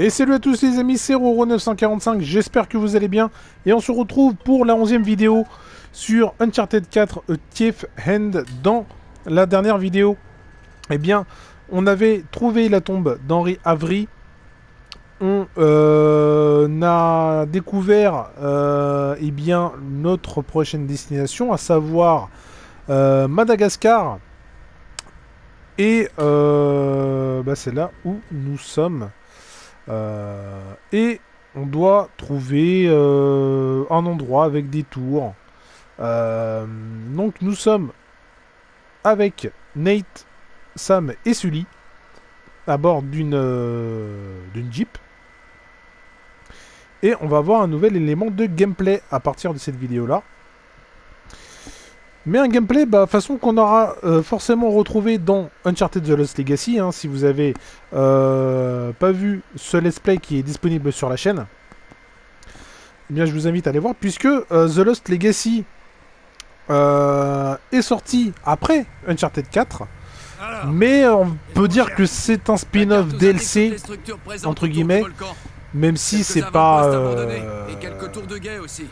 Et salut à tous les amis, c'est Roro945, j'espère que vous allez bien. Et on se retrouve pour la 11 vidéo sur Uncharted 4 A Thief Hand. Dans la dernière vidéo, eh bien, on avait trouvé la tombe d'Henri Avry. On euh, a découvert euh, eh bien, notre prochaine destination, à savoir euh, Madagascar. Et bah, c'est là où nous sommes. Euh, et on doit trouver euh, un endroit avec des tours. Euh, donc nous sommes avec Nate, Sam et Sully à bord d'une Jeep. Et on va voir un nouvel élément de gameplay à partir de cette vidéo là. Mais un gameplay, bah, façon qu'on aura euh, forcément retrouvé dans Uncharted The Lost Legacy. Hein, si vous avez euh, pas vu ce let's play qui est disponible sur la chaîne, eh bien je vous invite à aller voir, puisque euh, The Lost Legacy est sorti après Uncharted 4. mais on peut dire que c'est un spin-off DLC, entre guillemets, même si c'est pas... Et quelques tours de guet aussi.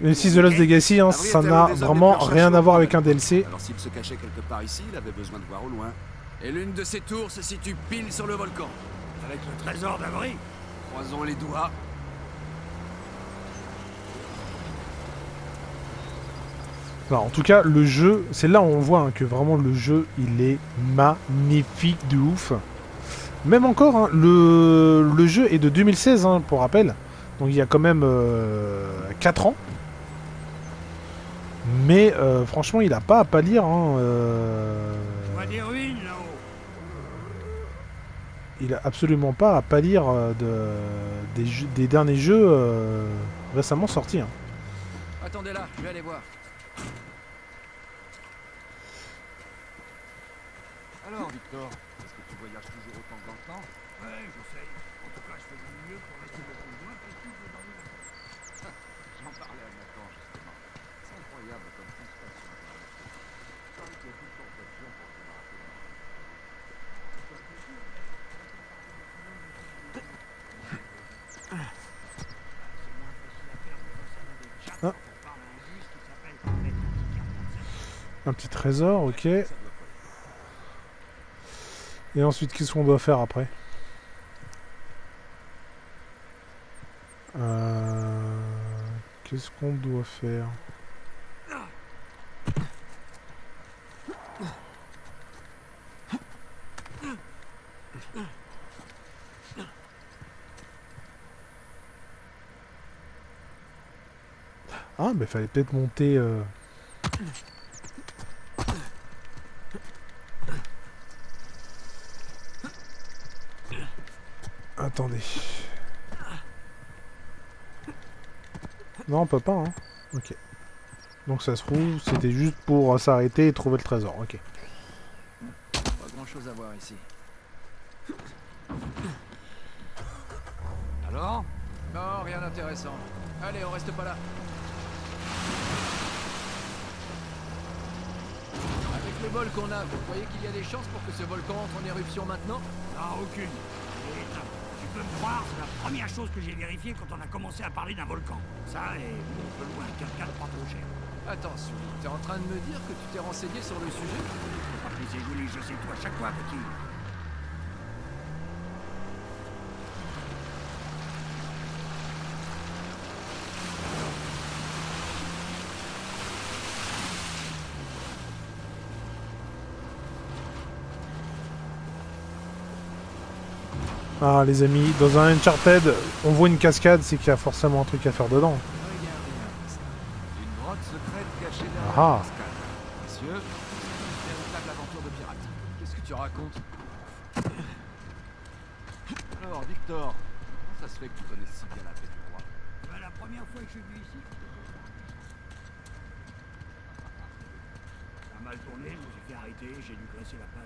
Même si The Lost Legacy, hein, ça n'a vraiment rien à voir avec un DLC. Alors s'il se cachait quelque part ici, il avait besoin de voir au loin. Et l'une de ces tours se situe pile sur le volcan. Avec le trésor d'Avry Croisons les doigts. en tout cas, le jeu, c'est là où on voit hein, que vraiment le jeu, il est magnifique de ouf. Même encore, hein, le, le, jeu est de 2016, hein, pour rappel. Donc il y a quand même 4 euh, ans. Mais euh, franchement, il a pas à pâlir. Hein, euh... Il a absolument pas à pâlir de, des, des derniers jeux euh, récemment sortis. Hein. Attendez là, je vais aller voir. Alors, Victor, est-ce que tu voyages toujours autant que dans le temps Ouais, je sais. En tout cas, je fais du mieux pour rester le plus loin possible dans l'univers. J'en parlais à Nathan, justement. C'est incroyable comme tout se passe sur Internet. J'ai envie qu'il y ait tout le temps d'options pour se débarrasser de moi. Ah. Un petit trésor, ok. Et ensuite, qu'est-ce qu'on doit faire après? Euh, Qu'est-ce qu'on doit faire? Ah, mais fallait peut-être monter... Euh... Attendez. Non, on peut pas, hein. Ok. Donc ça se trouve, c'était juste pour s'arrêter et trouver le trésor, ok. Pas grand chose à voir ici. Alors? Non, rien d'intéressant. Allez, on reste pas là. Avec le vol qu'on a, vous croyez qu'il y a des chances pour que ce volcan entre en éruption maintenant? Non, aucune. Peux me croire, c'est la première chose que j'ai vérifiée quand on a commencé à parler d'un volcan. Ça, et un peu loin, quelqu'un de pas trop cher. Attention, t'es en train de me dire que tu t'es renseigné sur le sujet? Pas plaisir, joli, je sais tout à chaque fois, petit. Ah les amis, dans un Uncharted, on voit une cascade, c'est qu'il y a forcément un truc à faire dedans. Ah. Messieurs, une véritable aventure de pirate. Qu'est-ce que tu racontes Alors, Victor, comment ça se fait que tu connais si bien la paix du roi La première fois que je suis venu ici, ça a mal tourné, je me suis fait j'ai dû graisser la patte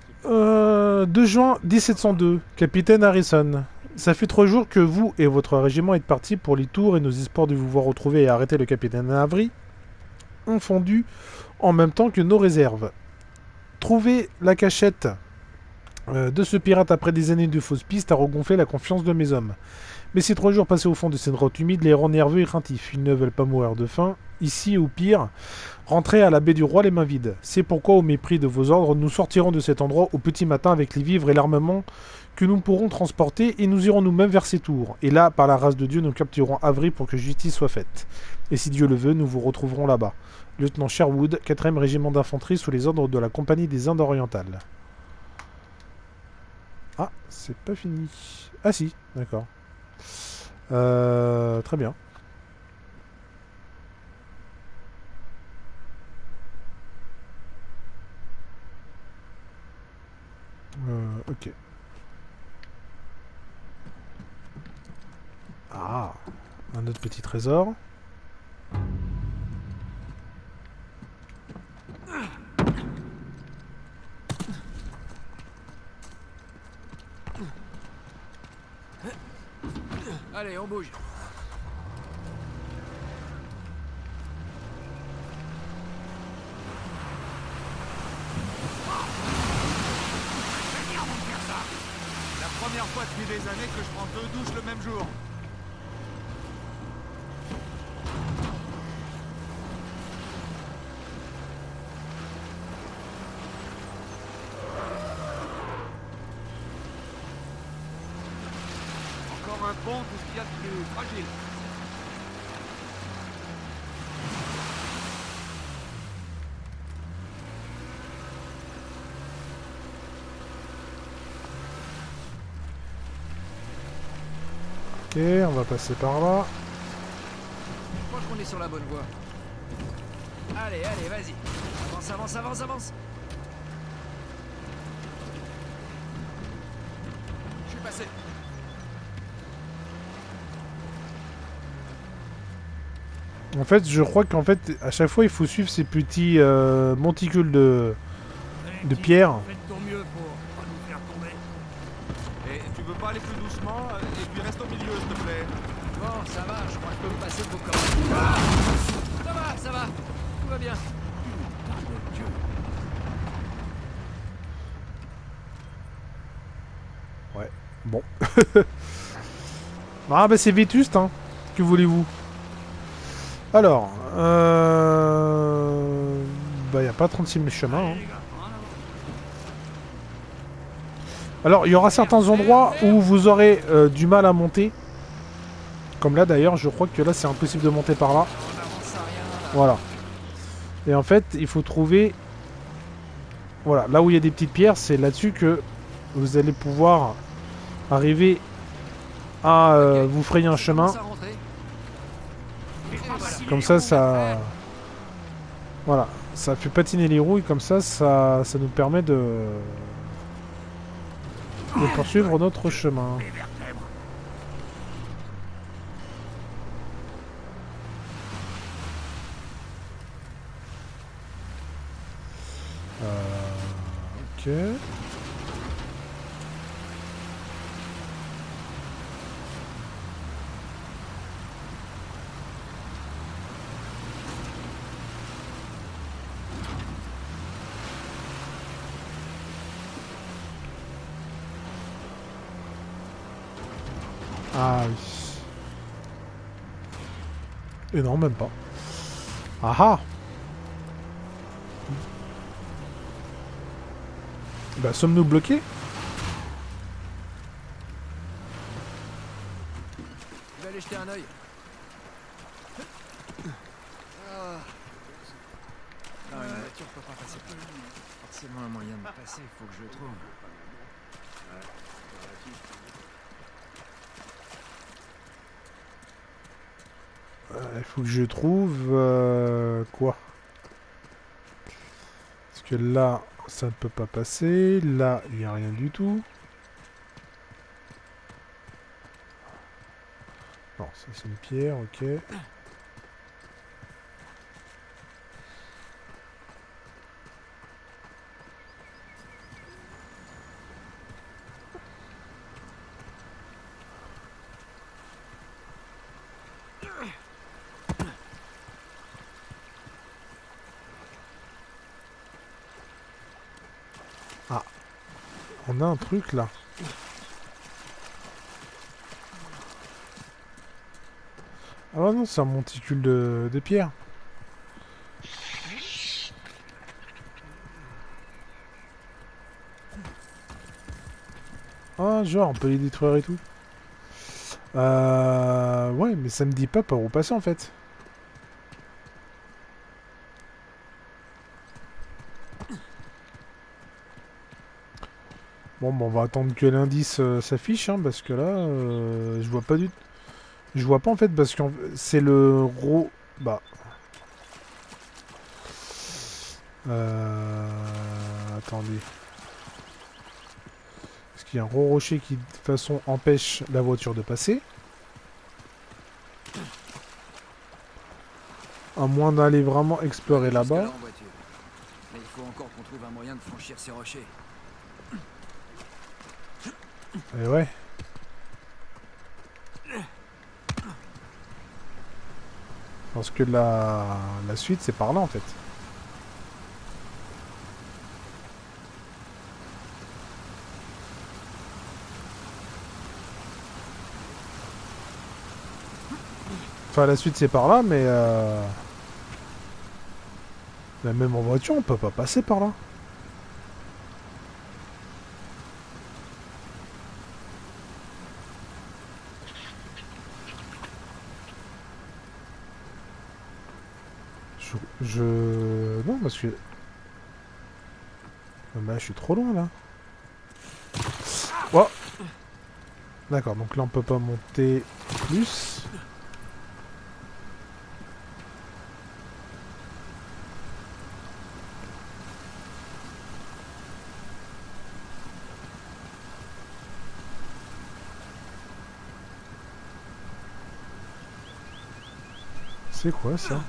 euh, 2 juin 1702, capitaine Harrison. Ça fait trois jours que vous et votre régiment êtes partis pour les tours et nos espoirs de vous voir retrouver et arrêter le capitaine Avery ont fondu en même temps que nos réserves. Trouver la cachette euh, de ce pirate après des années de fausses pistes a regonflé la confiance de mes hommes. Mais ces trois jours passés au fond de cette grotte humide les rend nerveux et craintifs. Ils ne veulent pas mourir de faim. Ici, au pire, rentrer à la baie du roi les mains vides. C'est pourquoi, au mépris de vos ordres, nous sortirons de cet endroit au petit matin avec les vivres et l'armement que nous pourrons transporter et nous irons nous-mêmes vers ces tours. Et là, par la race de Dieu, nous capturerons Avery pour que justice soit faite. Et si Dieu le veut, nous vous retrouverons là-bas. Lieutenant Sherwood, 4e régiment d'infanterie sous les ordres de la Compagnie des Indes orientales. Ah, c'est pas fini. Ah si, d'accord. Euh, très bien. Euh, ok. Ah, un autre petit trésor. Allez, on bouge. La première fois depuis des années que je prends deux douches le même jour. Encore un pont, tout ce qu'il y a de plus fragile. Ok, on va passer par là. Je crois qu'on est sur la bonne voie. Allez, allez, vas-y. Avance, avance, avance, avance. Je suis passé. En fait, je crois qu'en fait, à chaque fois, il faut suivre ces petits euh, monticules de... De pierre. Faites ton mieux pour pas nous faire tomber. Et tu veux pas aller plus doucement euh, Et puis reste au milieu, s'il te plaît. Bon, ça va, je crois que je peux me passer de vos cordes. Ah ça va, ça va. Tout va bien. Bon. ah bah c'est vétuste, hein. Que voulez-vous? Alors, euh... Bah y a pas 36 000 chemins, hein. Alors, il y aura certains endroits où vous aurez euh, du mal à monter. Comme là, d'ailleurs, je crois que là, c'est impossible de monter par là. Voilà. Et en fait, il faut trouver... Voilà, là où il y a des petites pierres, c'est là-dessus que vous allez pouvoir arriver à euh, vous frayer un chemin. Comme ça, ça... Voilà, ça fait patiner les roues et comme ça, ça, ça nous permet de... de poursuivre notre chemin. Les vertèbres. Euh, ok. Ah oui. Et non, même pas. Ah ah Bah, sommes-nous bloqués? Je vais aller jeter un œil. Ah. Non, une voiture peut pas passer par là. Forcément un moyen de passer, faut que je le trouve. Euh, Il faut que je trouve... euh, quoi Parce que là, ça ne peut pas passer. Là, il n'y a rien du tout. Non, ça c'est une pierre, ok. Truc là. Ah bah non, c'est un monticule de, pierre. Ah, genre, on peut les détruire et tout. Euh... Ouais, mais ça me dit pas par où passer en fait. Bon, bah, on va attendre que l'indice euh, s'affiche, hein, parce que là, euh, je vois pas du... Je vois pas en fait, parce que c'est le gros... Bah... Euh... Attendez. Parce qu'il y a un gros rocher qui, de toute façon, empêche la voiture de passer. À moins d'aller vraiment explorer là-bas. il faut encore qu'on trouve un moyen de franchir ces rochers. Et ouais. Parce que la, la suite, c'est par là, en fait. Enfin, la suite, c'est par là, mais... Euh... Même en voiture, on peut pas passer par là. Je... Ah Bah, je suis trop loin, là. Oh D'accord, donc là, on peut pas monter plus. C'est quoi ça?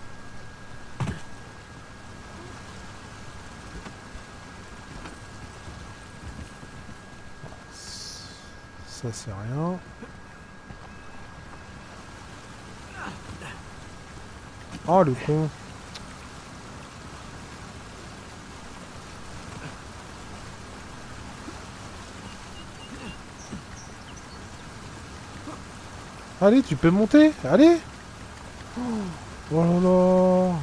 Ça c'est rien. Oh le con. Allez, tu peux monter Allez. Oh là là.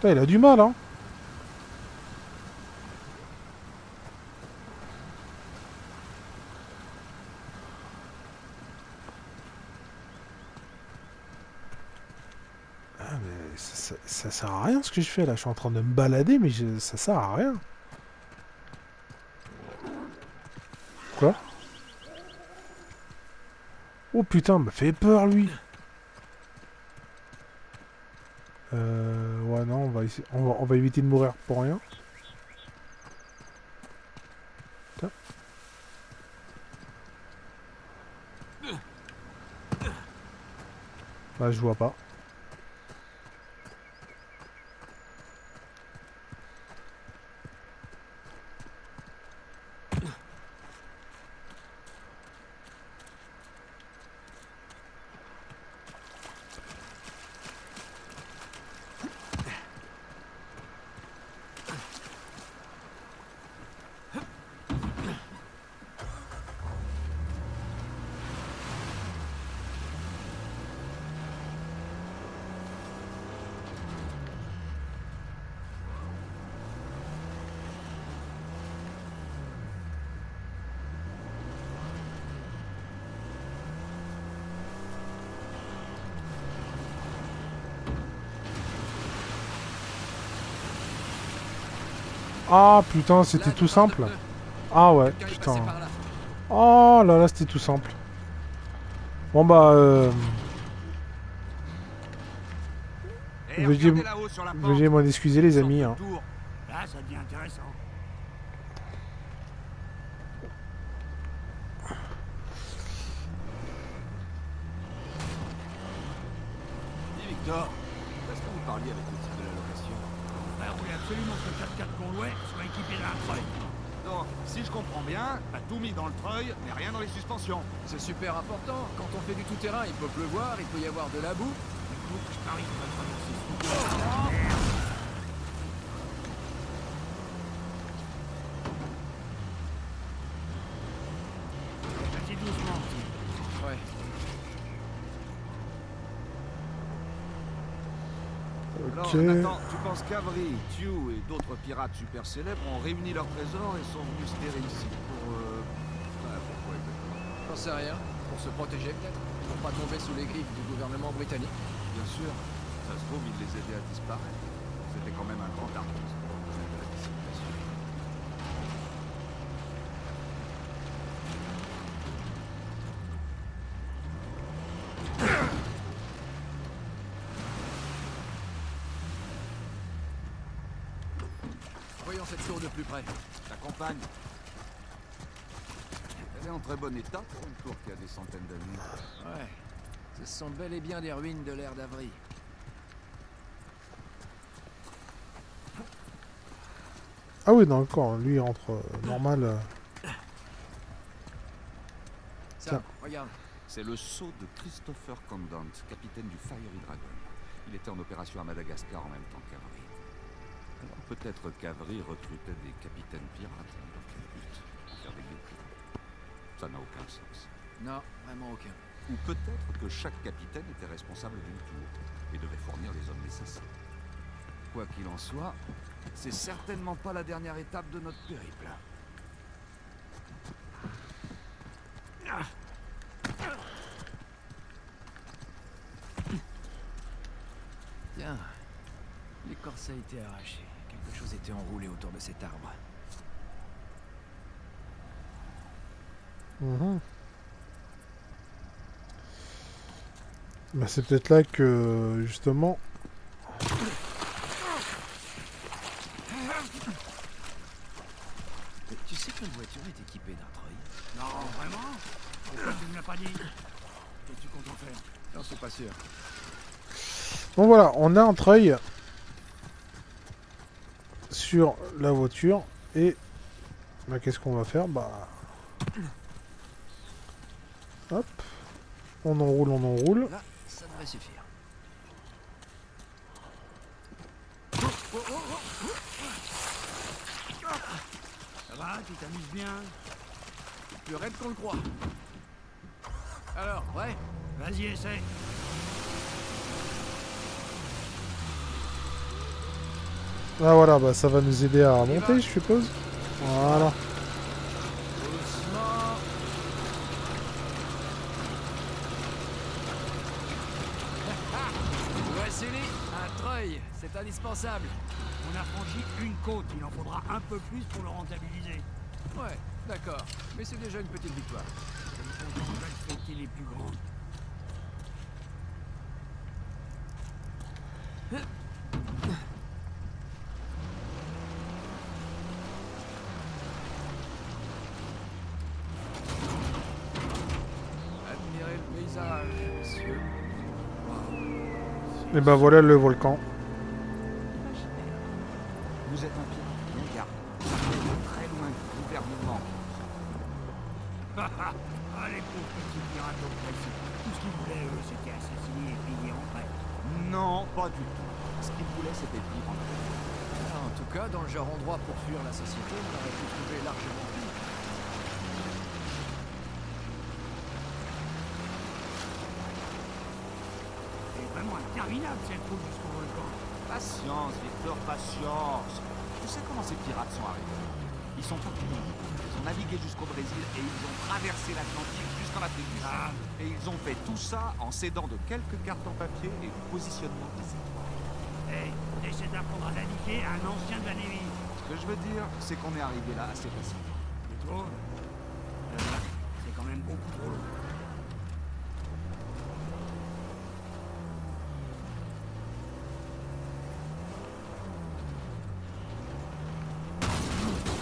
Putain, il a du mal, hein Ah, mais ça, ça- ça sert à rien ce que je fais là. Je suis en train de me balader, mais ça sert à rien. Quoi? Oh putain, m'a fait peur lui. Euh, ouais non, on va, on va, éviter de mourir pour rien. Bah je vois pas. Ah putain, c'était tout simple. Ah ouais, putain. Oh là là, c'était tout simple. Bon bah, euh, Veuillez veuillez m'en excuser les amis. hein. tour. Là, ça devient intéressant. Dis Victor, si je comprends bien, t'as tout mis dans le treuil, mais rien dans les suspensions. C'est super important. Quand on fait du tout-terrain, il peut pleuvoir, il peut y avoir de la boue. je parie que traverser Okay. Alors, attends, Penses qu'Avry, Tew et d'autres pirates super célèbres ont réuni leurs trésors et sont venus se ici pour... Euh... ouais, pourquoi exactement? J'en sais rien. Pour se protéger peut-être Pour pas tomber sous les griffes du gouvernement britannique Bien sûr. Ça se trouve, ils les aidaient à disparaître. C'était quand même un grand artiste pour le domaine de la dissimulation. Voyons cette tour de plus près. Ta compagne Elle est en très bon état pour une tour qui a des centaines d'années. Ouais. Ce sont bel et bien des ruines de l'ère d'Avry. Ah oui, d'accord, lui il rentre euh, normal. euh. Ça, Tiens. regarde. C'est le sceau de Christopher Condant, capitaine du Fiery Dragon. Il était en opération à Madagascar en même temps qu'Avry. Peut-être qu'Avry recrutait des capitaines pirates. Dans quel but faire des Ça n'a aucun sens. Non, vraiment aucun. Ou peut-être que chaque capitaine était responsable d'une tour et devait fournir les hommes nécessaires. Quoi qu'il en soit, c'est certainement pas la dernière étape de notre périple. Tiens. L'écorce a été arrachée. Chose était enroulé autour de cet arbre. Mhm. Bah, c'est peut-être là que justement. Mais tu sais que notre voiture est équipée d'un treuil Non, vraiment? Pourquoi tu ne me l'as pas dit? Qu'est-ce que tu comptes en faire? Non, c'est pas sûr. Bon voilà, on a un treuil sur la voiture et bah, qu'est-ce qu'on va faire? Bah hop, on enroule, on enroule. Là, ça devrait suffire. Ça va Tu t'amuses bien? Plus raide qu'on le croit. Alors, ouais Vas-y, essaie Ah voilà, bah ça va nous aider à monter, je suppose. Voilà. Doucement. Voici un treuil, c'est indispensable. On a franchi une côte, il en faudra un peu plus pour le rentabiliser. Ouais, d'accord, mais c'est déjà une petite victoire. Je me contente de fêter les plus grandes. Bah voilà le volcan. Vous êtes un pirate, bien garde. Ça vient de très loin du gouvernement. les pauvres petits pirates oppressés. Tout ce qu'ils voulaient, eux, c'était assassiner et payer en vrai. Non, pas du tout. Ce qu'ils voulaient, c'était vivre en paix. Ah, En tout cas, dans le genre endroit pour fuir la société, on aurait pu trouver largement plus. C'est vraiment interminable cette route jusqu'au volcan. Patience, Victor, patience. Tu sais comment ces pirates sont arrivés Ils sont partis dans le monde. Ils ont navigué jusqu'au Brésil et ils ont traversé l'Atlantique jusqu'en Afrique du Sud. Ah, Et ils ont fait tout ça en s'aidant de quelques cartes en papier et du positionnement des étoiles. hey, essaie d'apprendre à naviguer à un ancien de la Navy. Ce que je veux dire, c'est qu'on est arrivé là assez facilement. Trouves Euh, C'est quand même beaucoup trop long.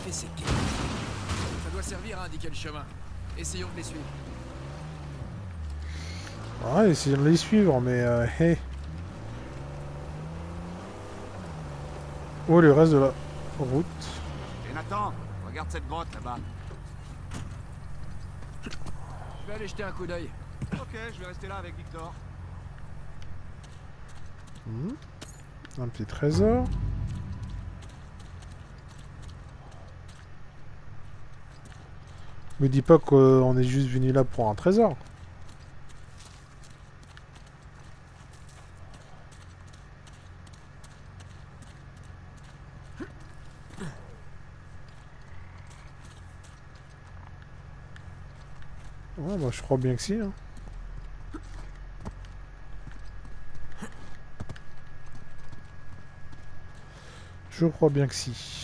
Et c'est qui Ça doit servir à indiquer le chemin. Essayons de les suivre. Ouais, essayons de les suivre, mais euh, hey. Où est le reste de la route? Et Nathan, regarde cette grotte là-bas. Je vais aller jeter un coup d'œil. Ok, je vais rester là avec Victor. Hmm. Un petit trésor. Me dis pas qu'on est juste venu là pour un trésor. Ouais, bah je crois bien que si. Hein. Je crois bien que si.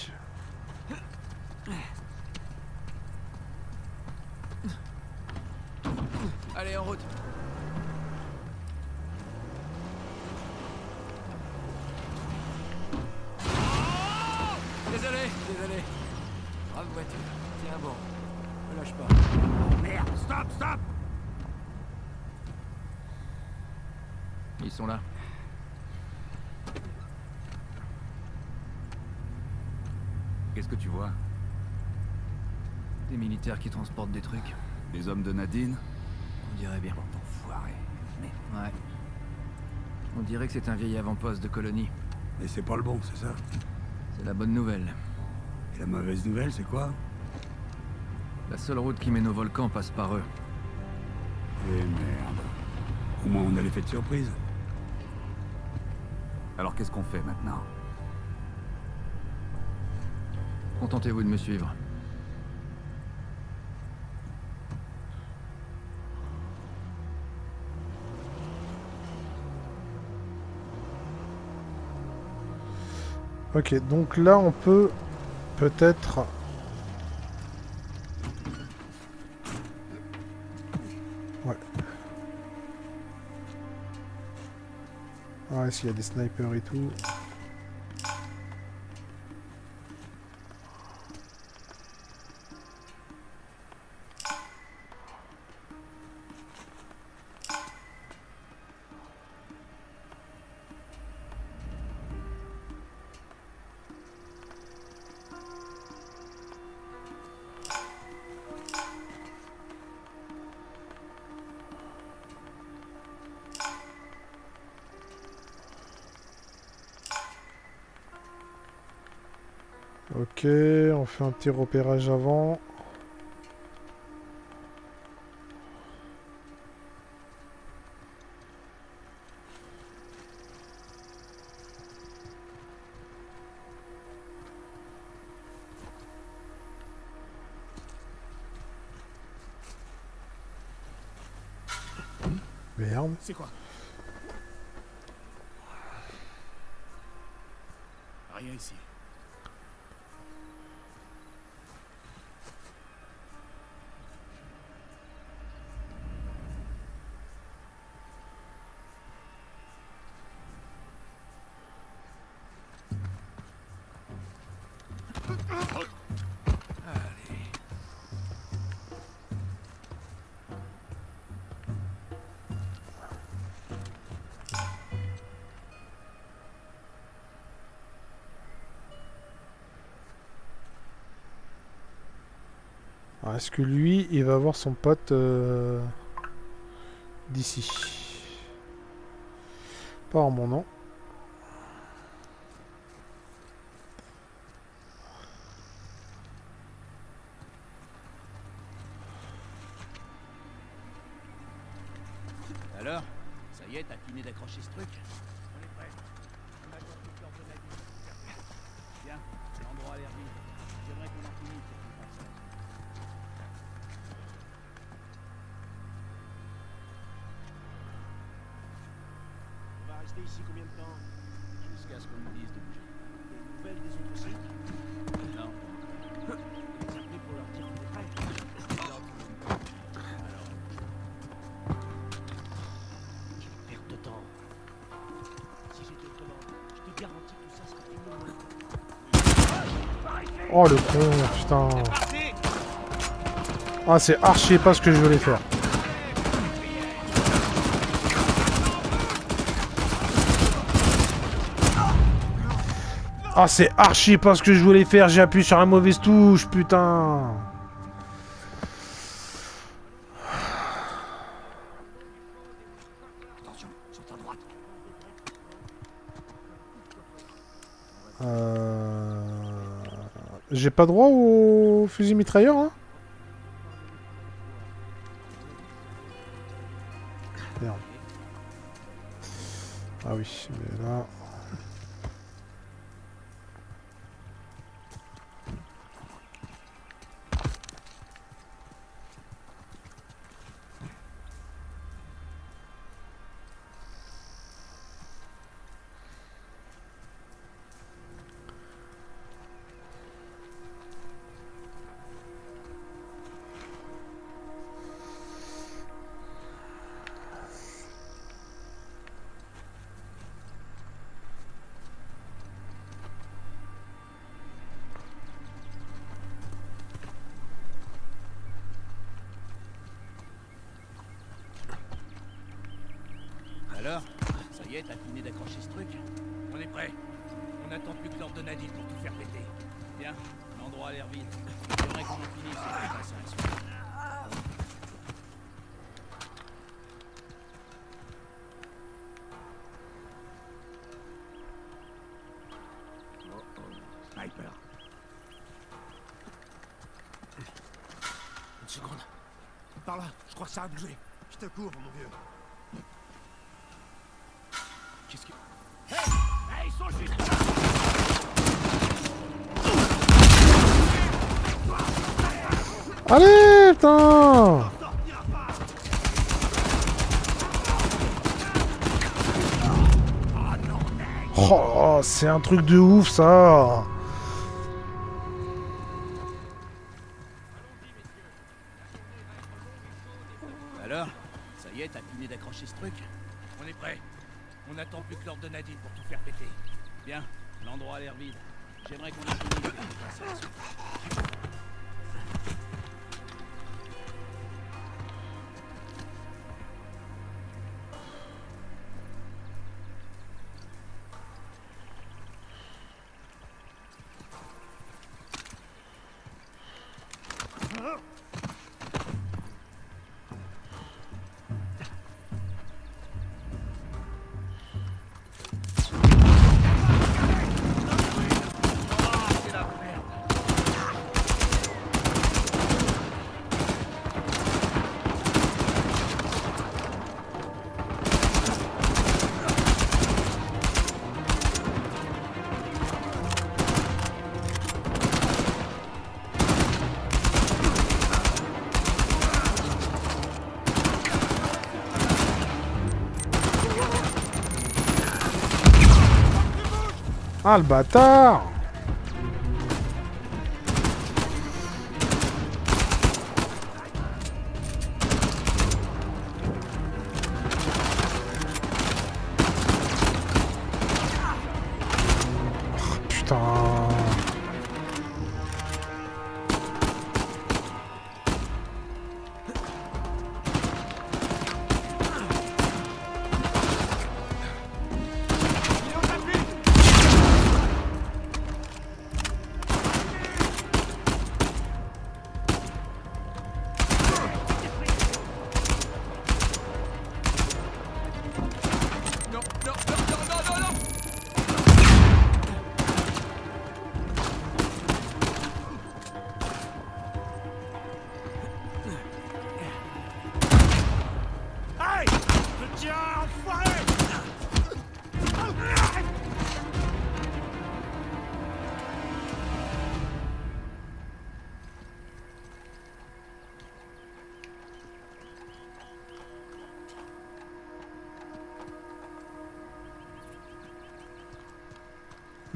Les hommes de Nadine On dirait bien. Enfoiré. Ouais. On dirait que c'est un vieil avant-poste de colonie. Mais c'est pas le bon, c'est ça? C'est la bonne nouvelle. Et la mauvaise nouvelle, c'est quoi? La seule route qui mène au volcan passe par eux. Eh merde. Au moins on a l'effet de surprise. Alors qu'est-ce qu'on fait maintenant? Contentez-vous de me suivre. Ok, donc là on peut peut-être... Ouais. Ouais, s'il y a des snipers et tout. Un petit repérage avant. Est-ce que lui, il va voir son pote euh, d'ici? Pas en mon nom. Oh le con, putain. Ah, c'est archi pas ce que je voulais faire. Ah, c'est archi pas ce que je voulais faire. J'ai appuyé sur la mauvaise touche, putain. Pas droit au fusil mitrailleur, hein Merde. Ah oui, mais là... ça a bougé. Je te couvre, mon vieux. Qu'est-ce que... Hey Hey, ils sont juste là Allez, putain Oh, c'est un truc de ouf, ça Ça y est, t'as fini d'accrocher ce truc On est prêt. On attend plus que l'ordre de Nadine pour tout faire péter. Bien, l'endroit a l'air vide. J'aimerais qu'on en finisse le bâtard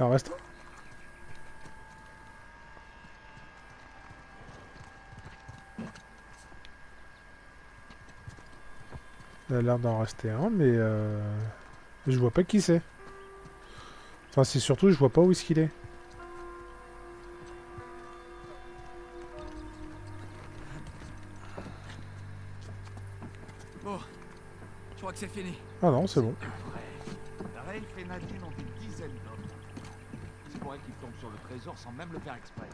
Il en reste Il a l'air d'en rester un, mais euh, je vois pas qui c'est. Enfin, c'est surtout, je vois pas où est-ce qu'il est. Bon, je crois que c'est fini. Ah non, c'est bon. Sur le trésor sans même le faire exprès.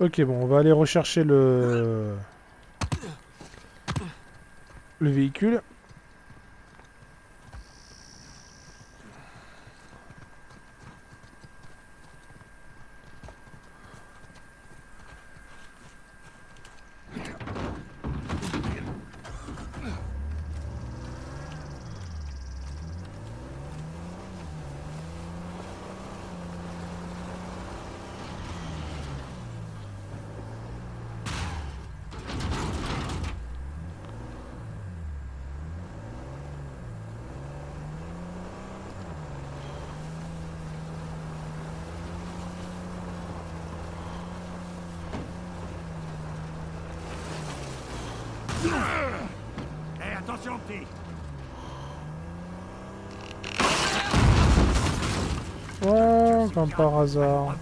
Ok, bon, on va aller rechercher le... Le véhicule. Hé, attention, petit Ouais comme par hasard.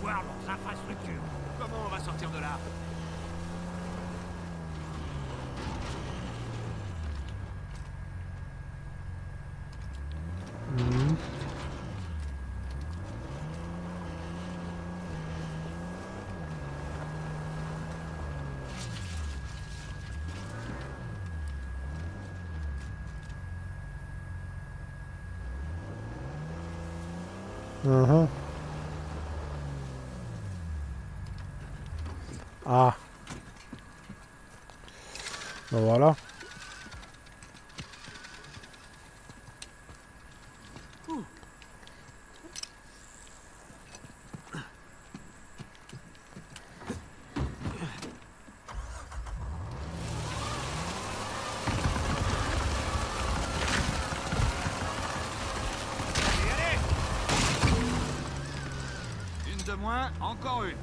Moins, encore une.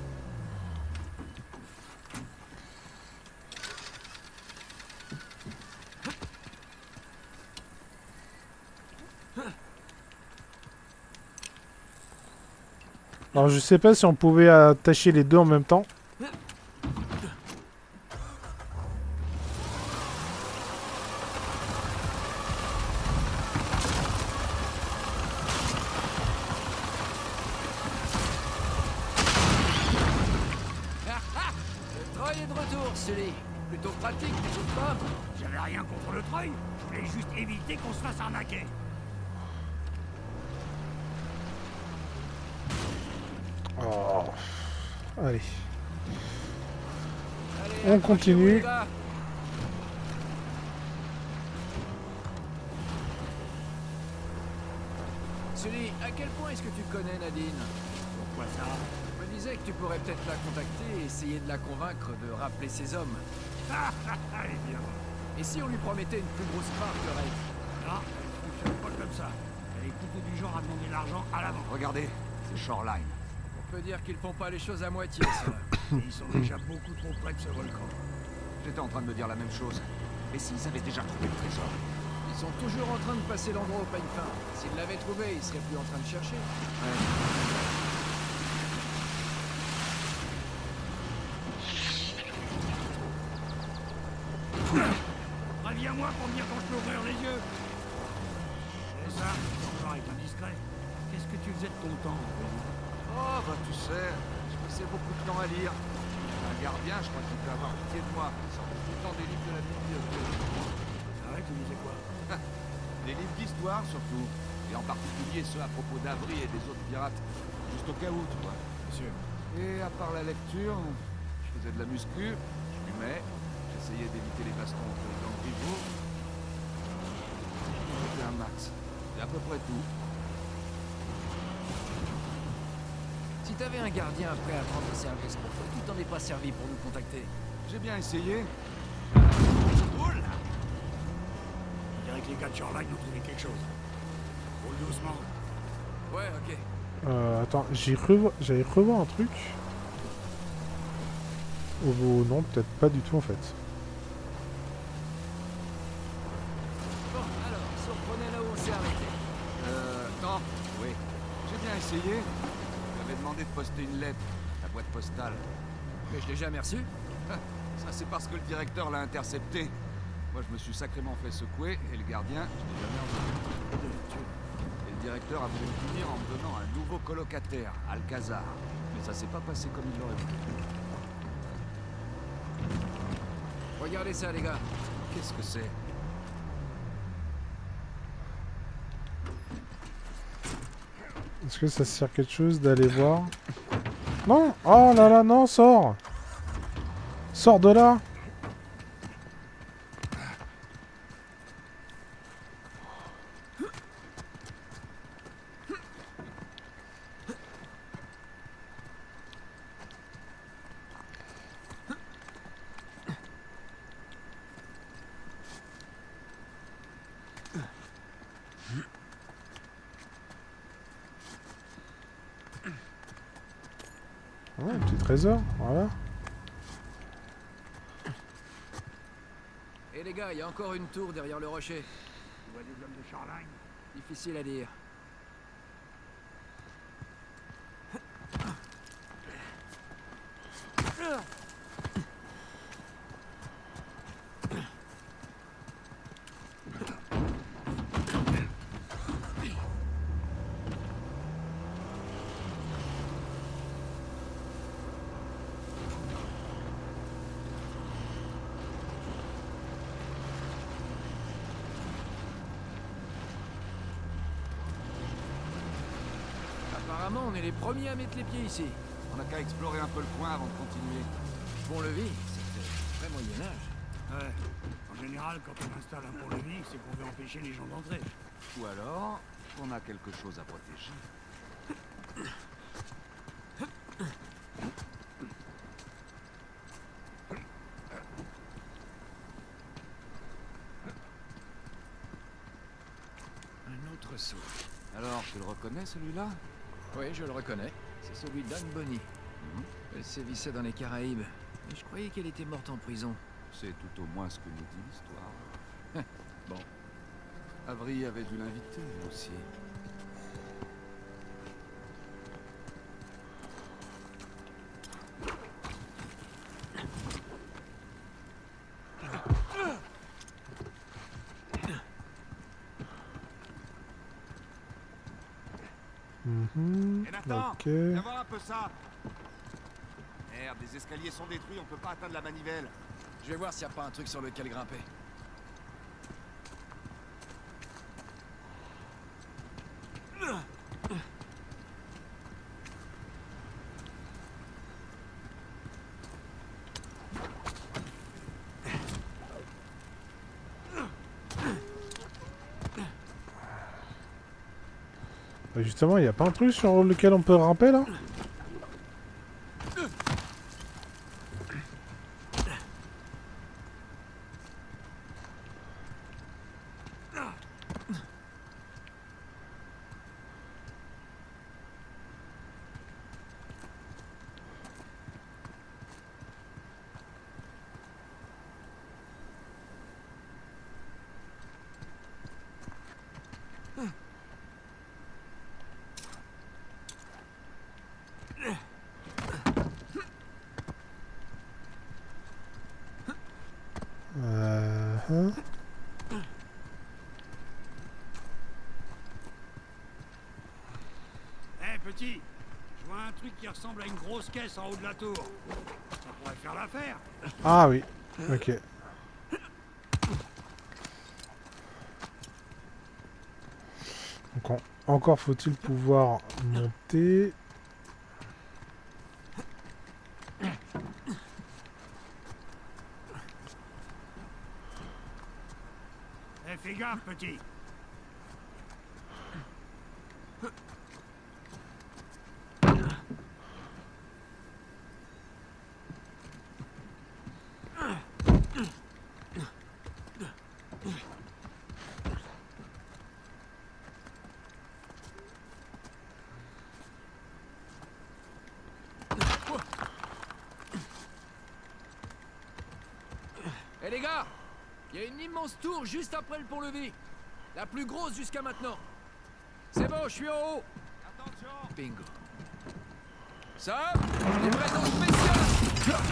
Alors je sais pas si on pouvait attacher les deux en même temps. Le treuil est de retour, Sully. Pas J'avais rien contre le treuil. Je voulais juste éviter qu'on se fasse arnaquer. Oh. Allez. Allez, On continue. Sully, à quel point est-ce que tu connais Nadine? Pourquoi ça? Je me disais que tu pourrais peut-être la contacter et essayer de la convaincre de rappeler ses hommes. Et si on lui promettait une plus grosse part que Rafe Non, elle fonctionne pas comme ça. Elle est plutôt du genre à demander l'argent à l'avant. Regardez, c'est Shoreline. On peut dire qu'ils font pas les choses à moitié, ça. Ils sont déjà beaucoup trop près de ce volcan. J'étais en train de me dire la même chose. Mais s'ils avaient déjà trouvé le trésor Ils sont toujours en train de passer l'endroit au peigne fin. S'ils l'avaient trouvé, ils seraient plus en train de chercher pour me dire quand je peux ouvrir les yeux. C'est ça, ton Qu'est-ce que tu faisais de ton temps Oh, bah tu sais, je passais beaucoup de temps à lire. Un gardien, je crois qu'il peut avoir pitié de moi. Il sort tout le temps des livres de la bibliothèque. C'est vrai, tu disais quoi? Des livres d'histoire surtout. Et en particulier ceux à propos d'Avry et des autres pirates. Juste au cas où, tu vois. Bien sûr. Et à part la lecture, je faisais de la muscu, je fumais, j'essayais d'éviter les bastons entre les gangs rivaux. J'étais un max. C'est à peu près tout. Si t'avais un gardien prêt à te rendre service, pourquoi tu t'en es pas servi pour nous contacter J'ai bien essayé. Roule On dirait que les gars de Shoreline ont trouvé quelque chose. Roule doucement. Ouais, ok. Euh, attends, j'ai revo- j'avais revu un truc. Oh, oh, non, peut-être pas du tout en fait. Bon, alors, si on reprenait là où on s'est arrêté. Euh, non, oui. J'ai bien essayé. Demandé de poster une lettre, la boîte postale. Mais je l'ai jamais reçu. Ça, c'est parce que le directeur l'a intercepté. Moi, je me suis sacrément fait secouer, et le gardien, je l'ai jamais. Et le directeur a voulu me punir en me donnant un nouveau colocataire, Alcazar. Mais ça s'est pas passé comme il l'aurait voulu. Regardez ça, les gars. Qu'est-ce que c'est? Est-ce que ça sert quelque chose d'aller voir Non. Oh là là, non, sors. Sors de là voilà. Et les gars, il y a encore une tour derrière le rocher. Tu vois des de Difficile à dire. On est les premiers à mettre les pieds ici. On n'a qu'à explorer un peu le coin avant de continuer. Pont-levis, c'est très Moyen-Âge. Ouais. En général, quand on installe un pont-levis, c'est qu'on veut empêcher les gens d'entrer. Ou alors, on a quelque chose à protéger. Un autre saut. Alors, tu le reconnais celui-là? Oui, je le reconnais. C'est celui d'Anne Bonny. Mhm. Elle sévissait dans les Caraïbes. Et je croyais qu'elle était morte en prison. C'est tout au moins ce que nous dit l'histoire. bon. Avery avait dû l'inviter, aussi. Mhm, Et Nathan, Ok. viens voir un peu ça Merde, les escaliers sont détruits, on peut pas atteindre la manivelle. Je vais voir s'il n'y a pas un truc sur lequel grimper. Bah, justement, il n'y a pas un truc sur lequel on peut ramper là Euh, hein. Eh, petit Je vois un truc qui ressemble à une grosse caisse en haut de la tour. Ça pourrait faire l'affaire. Ah oui, ok. Donc, en- encore faut-il pouvoir monter. Eh, fais gaffe, petit Eh les gars Il y a une immense tour juste après le pont-levis. La plus grosse jusqu'à maintenant. C'est bon, je suis en haut. Attention Bingo. Ça, livraison spéciale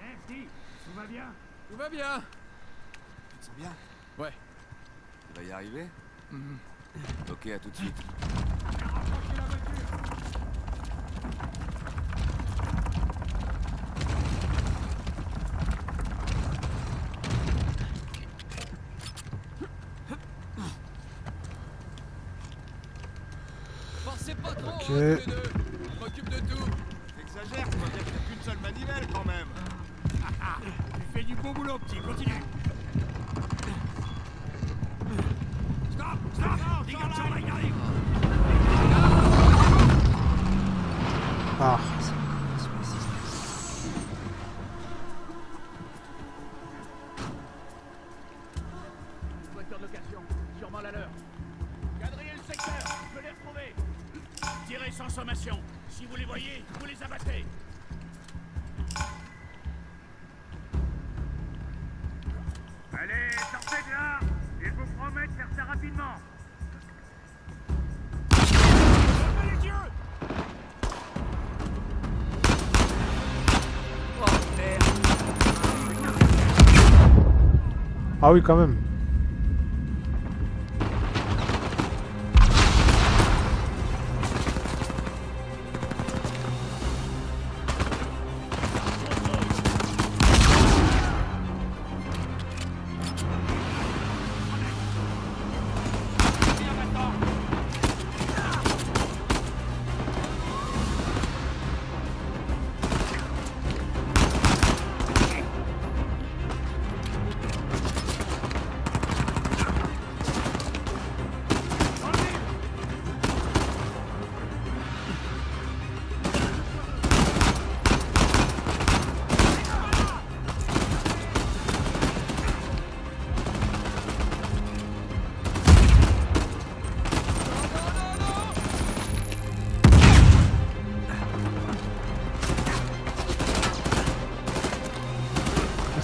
Eh, petit Tout va bien? Tout va bien Tu te sens bien? Ouais. Tu vas y arriver? Mhm. Ok, à tout de suite. Rapprochez la voiture Forcez pas trop, Ah oui,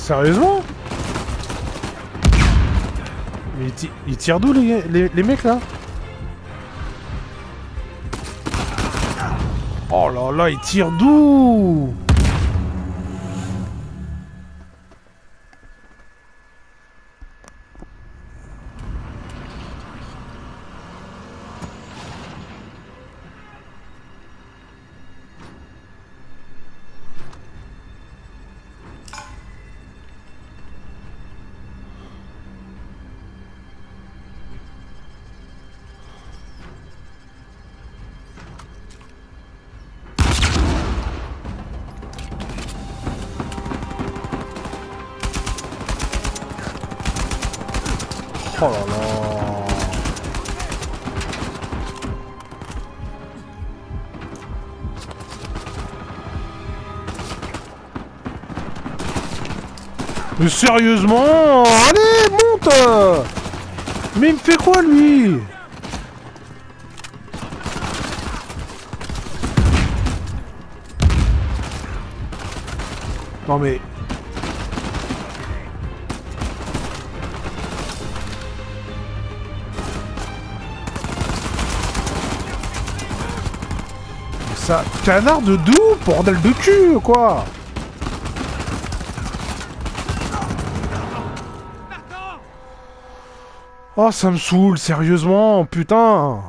Sérieusement Mais ils, ti- ils tirent d'où les, les, les mecs là? Oh là là, ils tirent d'où? Mais sérieusement Allez, monte Mais il me fait quoi, lui Non mais... Ça, canard de doux, bordel de cul, quoi Oh, ça me saoule, sérieusement, putain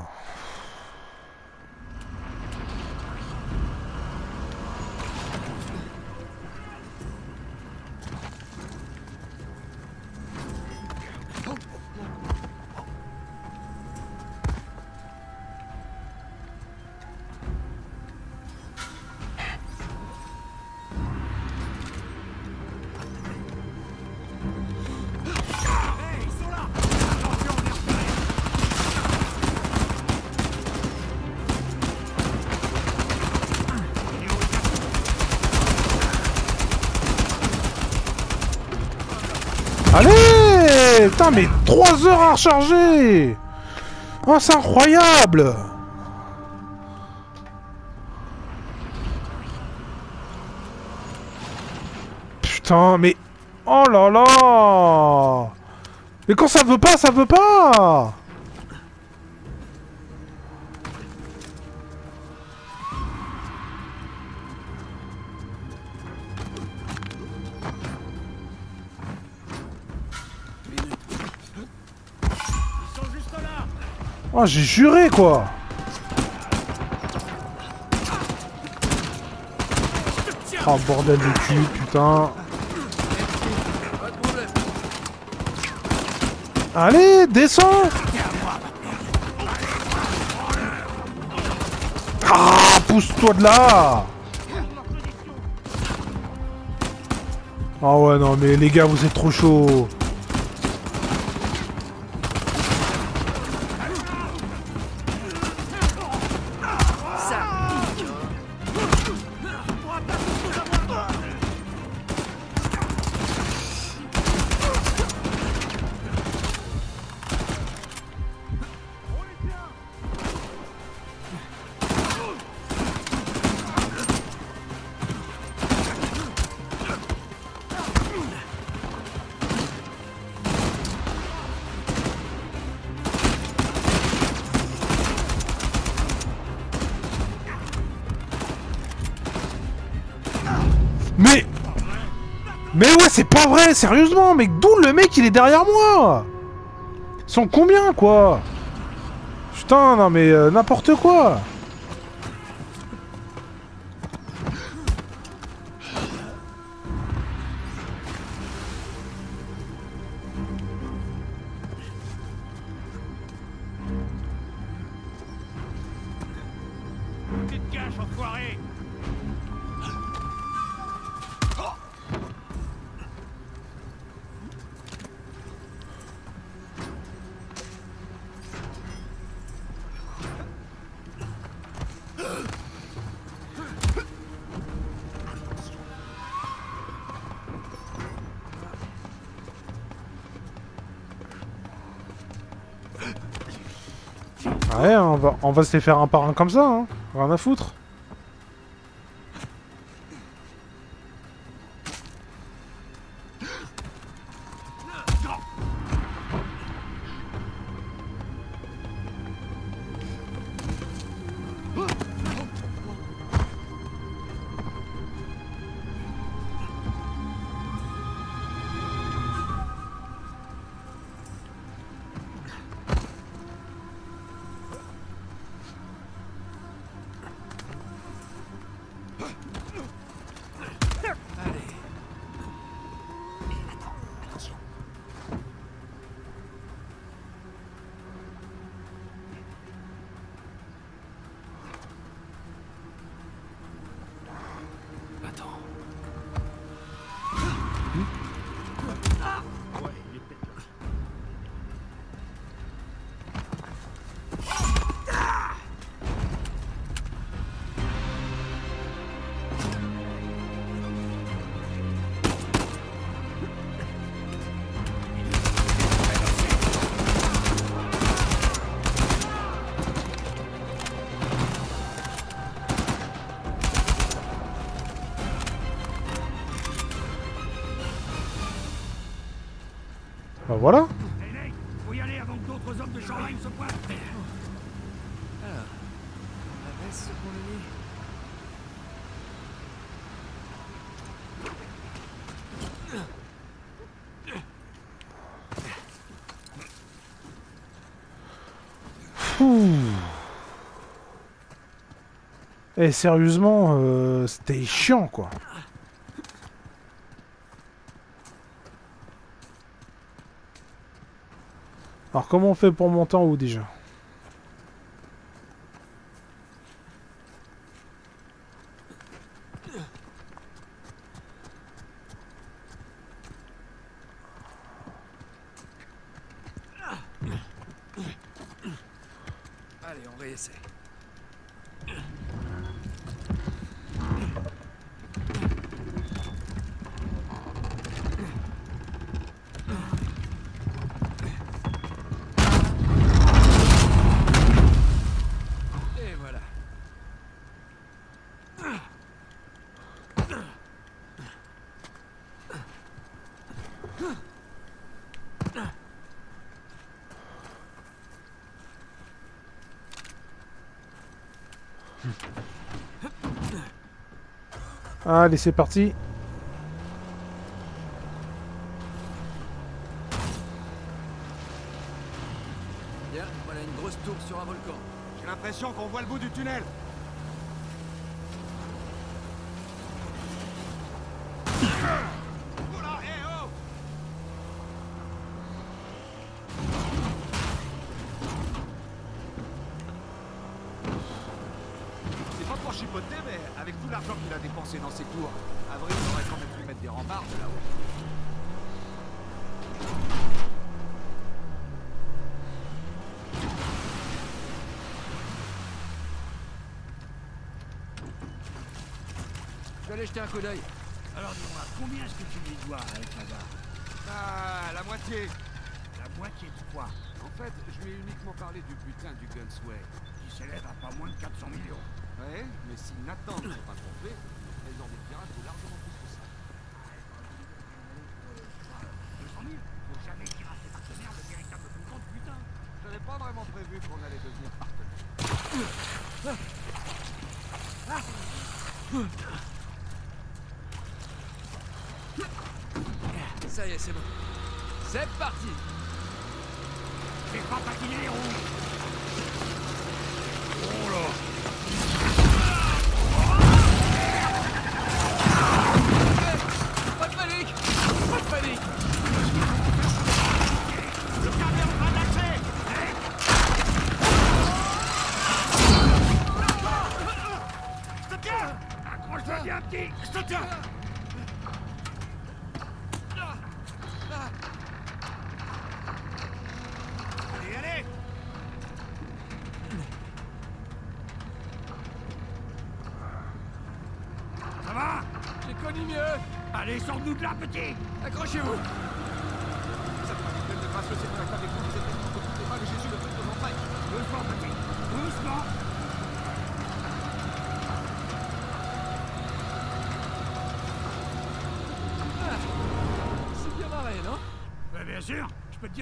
Mais 3 heures à recharger. Oh, c'est incroyable. Putain, mais... Oh là là. Mais quand ça veut pas, ça veut pas Oh, j'ai juré, quoi. Oh, bordel de cul, putain. Allez, descends. Ah, pousse-toi de là. Ah ouais, non, mais les gars, vous êtes trop chauds sérieusement, mais d'où le mec il est derrière moi? Ils sont combien, quoi? Putain, non mais euh, n'importe quoi Ouais, on va, se les faire un par un comme ça, hein. Rien à foutre. Et sérieusement, euh, c'était chiant, quoi. Alors comment on fait pour monter en haut déjà Allez, on réessaie. Et voilà. Allez, c'est parti. Bien, voilà une grosse tour sur un volcan. J'ai l'impression qu'on voit le bout du tunnel. Oh là, hé, oh C'est pas pour chipoter, mais avec tout l'argent qu'il a dépensé dans ses tours, Avril aurait quand même pu mettre des remparts de là-haut. Je vais aller jeter un coup d'œil. Alors dis-moi, combien est-ce que tu lui dois avec là-bas Ah, la moitié La moitié de quoi En fait, je lui ai uniquement parlé du butin du Gunsway. Qui s'élève à pas moins de 400 millions. Ouais, mais si Nathan ne s'est pas trompé, le trésor des pirates vaut largement plus que ça. 200 000 Faut jamais dire à ses partenaires le véritable montant de putain. Je n'avais pas vraiment prévu qu'on allait devenir partenaires. Ça y est, c'est bon. C'est parti Fais pas patiner les roues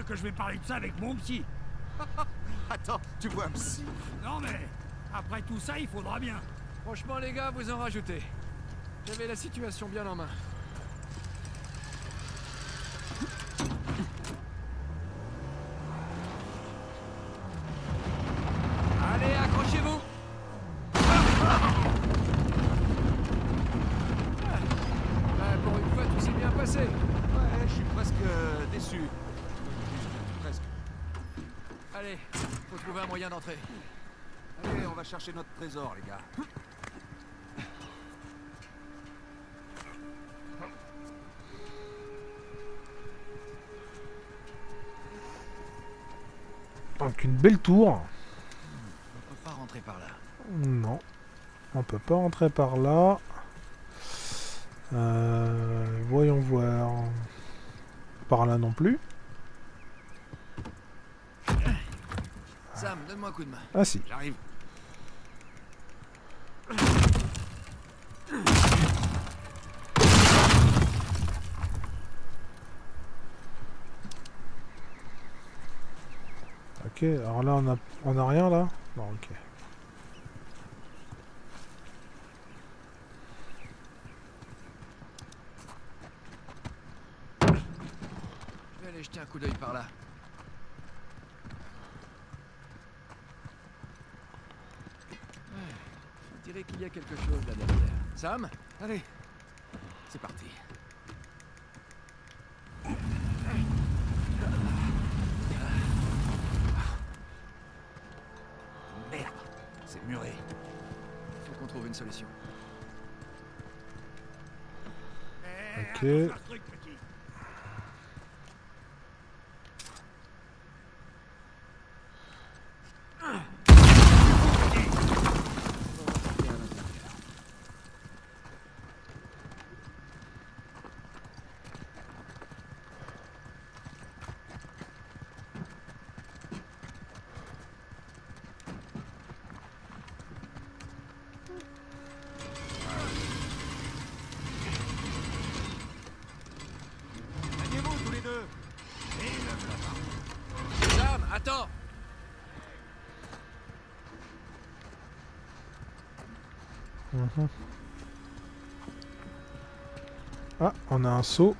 Que je vais parler de ça avec mon psy Attends, tu vois un psy Non mais, après tout ça, il faudra bien. Franchement, les gars, vous en rajoutez. J'avais la situation bien en main. Allez, accrochez-vous Ah, bah, Pour une fois, tout s'est bien passé. Ouais, je suis presque euh, déçu. Presque. Allez, faut trouver un moyen d'entrer. Allez, on va chercher notre trésor, les gars. Donc une belle tour. On peut pas rentrer par là. Non. On peut pas rentrer par là. Euh, voyons voir. Par là non plus. Sam, donne-moi un coup de main. Ah si. J'arrive. Ok, alors là on a, on a rien là Non, ok. Je vais aller jeter un coup d'œil par là. Je dirais qu'il y a quelque chose là derrière. Sam Allez, c'est parti. Merde, c'est muré. Faut qu'on trouve une solution. Eh, Ok. attention à ce truc, petit. Maniez-vous tous les deux. Sam, attends Mhm. Ah, on a un seau.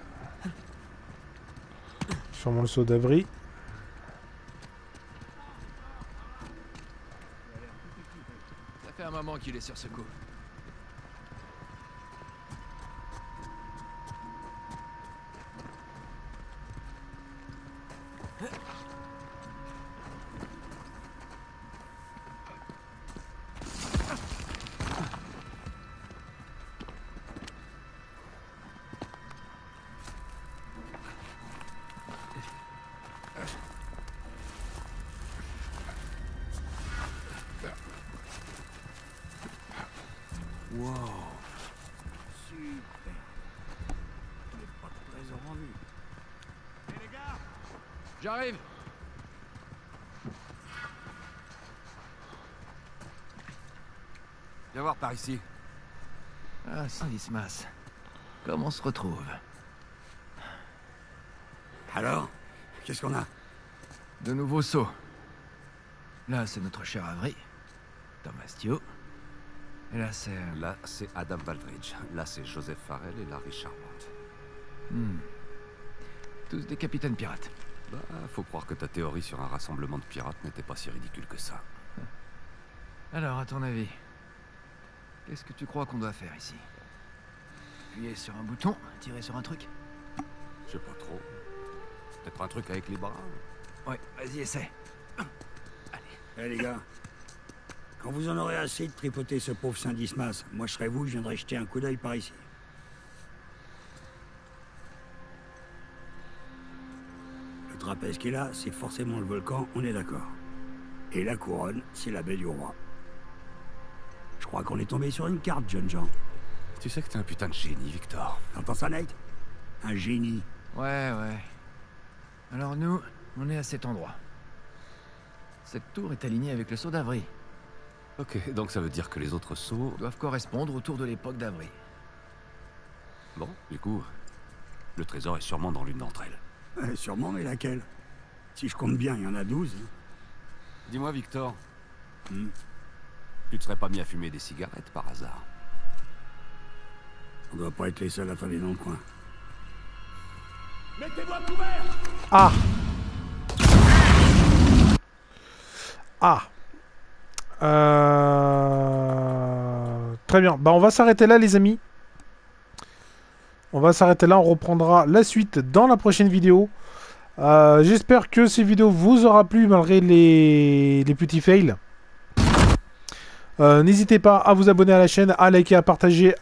Sûrement le seau d'abri. Ça fait un moment qu'il est sur ce coup. Ici. Ah, Saint-Dismas. Comment on se retrouve Alors Qu'est-ce qu'on a? De nouveaux sauts. Là, c'est notre cher Avery. Thomas Dio. Et là, c'est... euh, Là, c'est Adam Baldridge. Là, c'est Joseph Farrell et Larry Charmant. hmm. Tous des capitaines pirates. Bah, faut croire que ta théorie sur un rassemblement de pirates n'était pas si ridicule que ça. Alors, à ton avis, qu'est-ce que tu crois qu'on doit faire ici? Appuyer sur un bouton, tirer sur un truc? Je sais pas trop. Peut-être un truc avec les bras Ouais, vas-y, essaie. Eh les gars, quand vous en aurez assez de tripoter ce pauvre Saint-Dismas, moi je serais vous, je viendrais jeter un coup d'œil par ici. Le trapèze qui est là, c'est forcément le volcan, on est d'accord. Et la couronne, c'est la baie du roi. Je crois qu'on est tombé sur une carte, jeune gens. Tu sais que t'es un putain de génie, Victor. T'entends ça, Nate? Un génie. Ouais, ouais. Alors nous, on est à cet endroit. Cette tour est alignée avec le sceau d'Avry. Ok, donc ça veut dire que les autres sauts... Doivent correspondre autour de l'époque d'Avry. Bon, du coup, le trésor est sûrement dans l'une d'entre elles. Euh, sûrement, mais laquelle? Si je compte bien, il y en a 12. Dis-moi, Victor, Hmm. Tu te serais pas mis à fumer des cigarettes par hasard? On doit pas être les seuls à traîner dans le coin. Ah Ah Euh, Très bien. Bah, on va s'arrêter là, les amis. On va s'arrêter là. On reprendra la suite dans la prochaine vidéo. Euh, J'espère que ces vidéos vous aura plu malgré les, les petits fails. Euh, N'hésitez pas à vous abonner à la chaîne, à liker, à partager.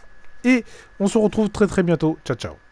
Et on se retrouve très très bientôt. Ciao, ciao.